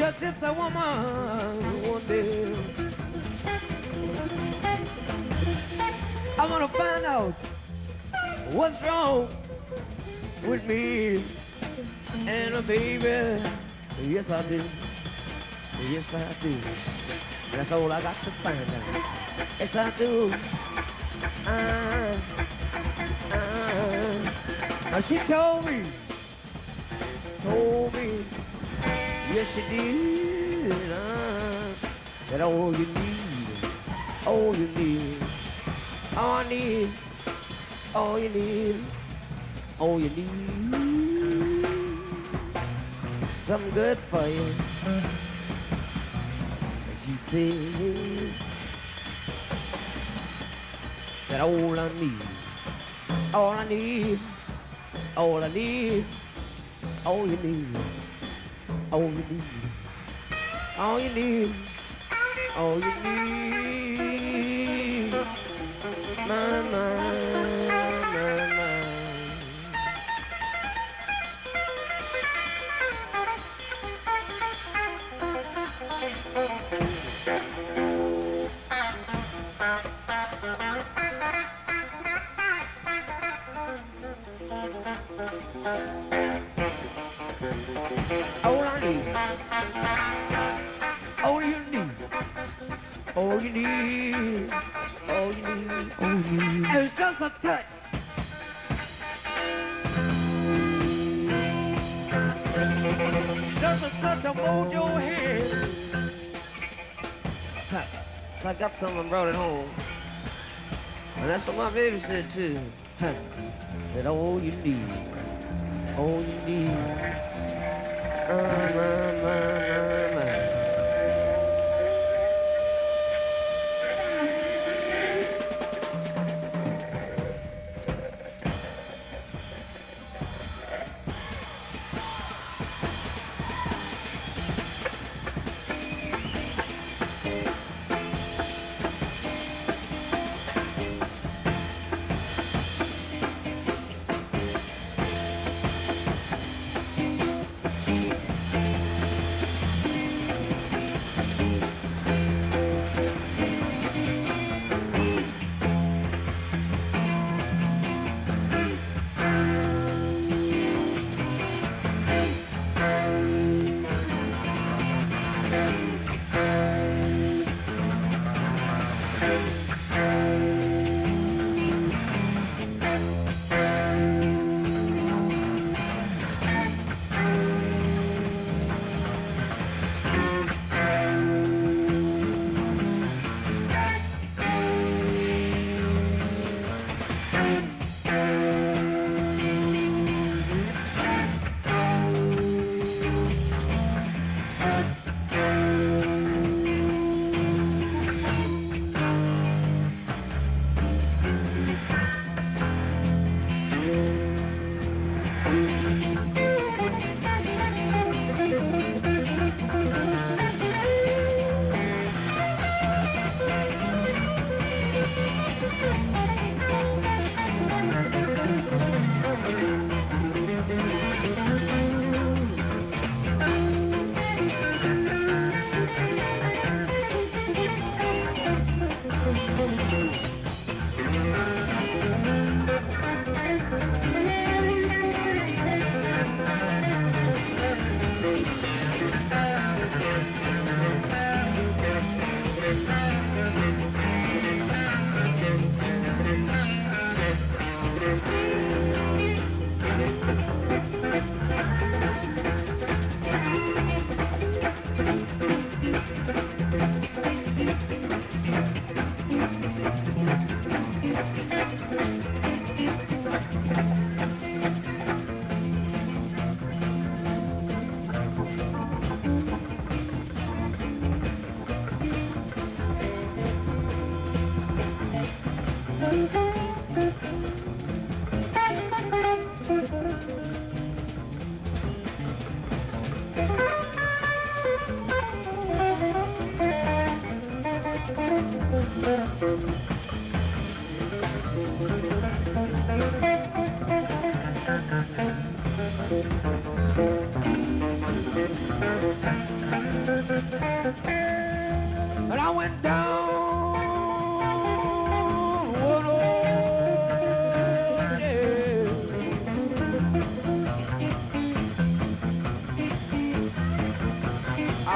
a gypsy woman one day. I'm gonna find out what's wrong with me and a baby. Yes, I do. Yes, I do. That's all I got to find out. Yes, I do. Uh, uh. Now she told me, told me, yes she did, uh, that all you need, all you need, all I need, all you need, all you need, something good for you. She said that all I need, all I need, all I need, all you need, all you need, all you need, all you need, my, my, all you need, all you need, all you need is just a touch. Just a touch of mojo head. Huh. I got some brought it home. And that's what my baby said too. Huh. That oh, all you need,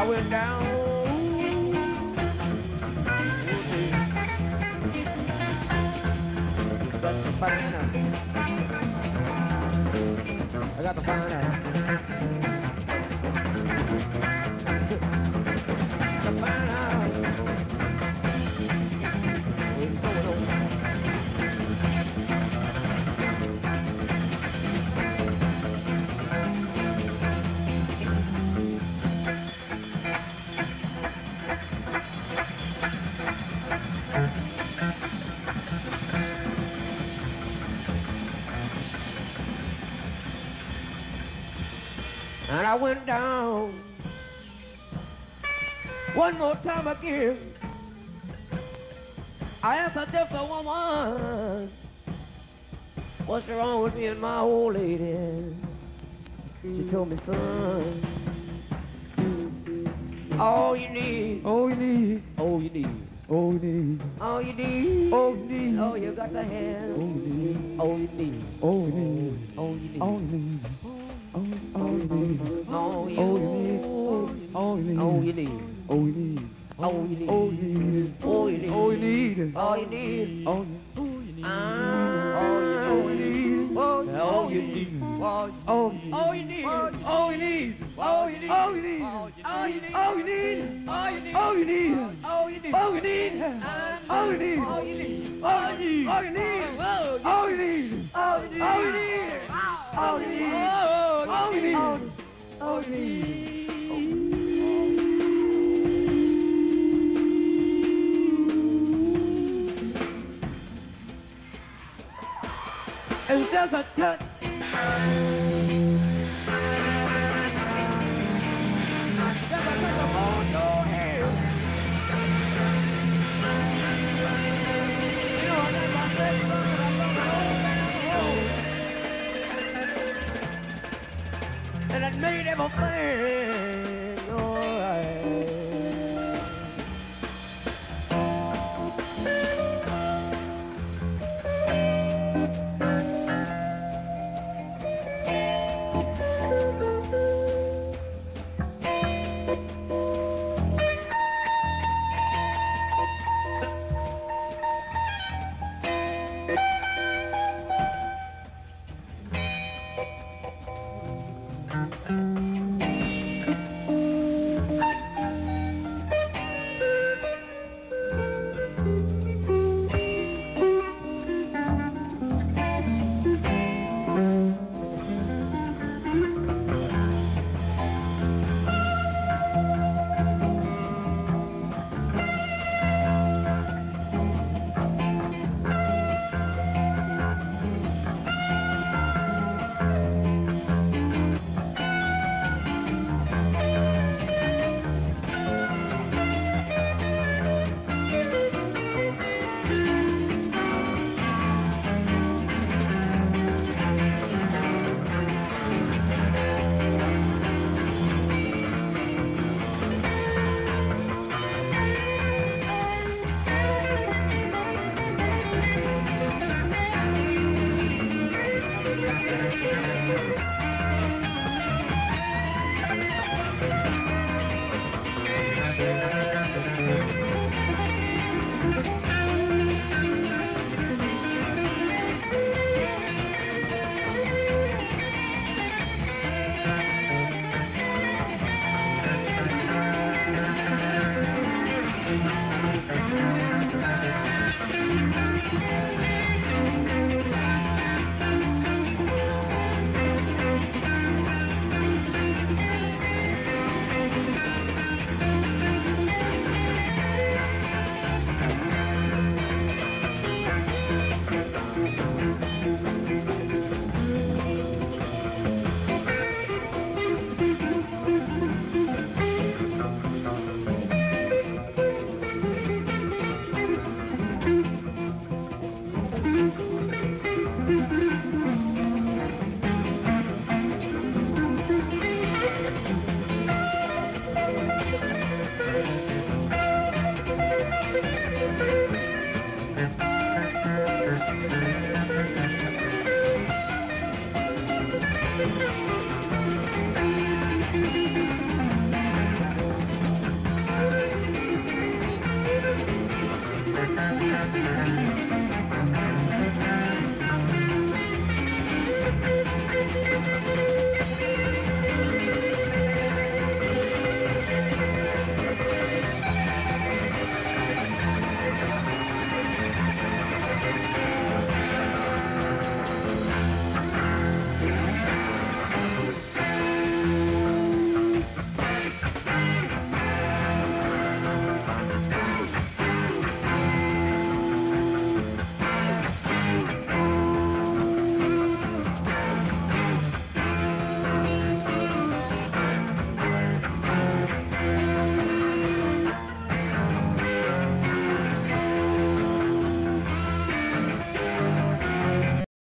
went down. I got the banana. And I went down. One more time again. I asked a different woman, what's wrong with me and my old lady? She told me, son, all you need, All you need, all you need, all you need, all you need, all you need, all you got to have, all you need, all you need, all you need, all you need, all you need, you need, all you need, all you need, all you need, all you need, all you need, all you need, all you need, all you need, all you need. all you Ah, need, all you need, all you need, all you need, all you need, all you need, all you need, all you need, all you need, all you need, all you need, all you need, all you need, all you need, all you need, all you need, all you need, all you need, all you need, Oni. Oni. Oni. It does a touch. Made everything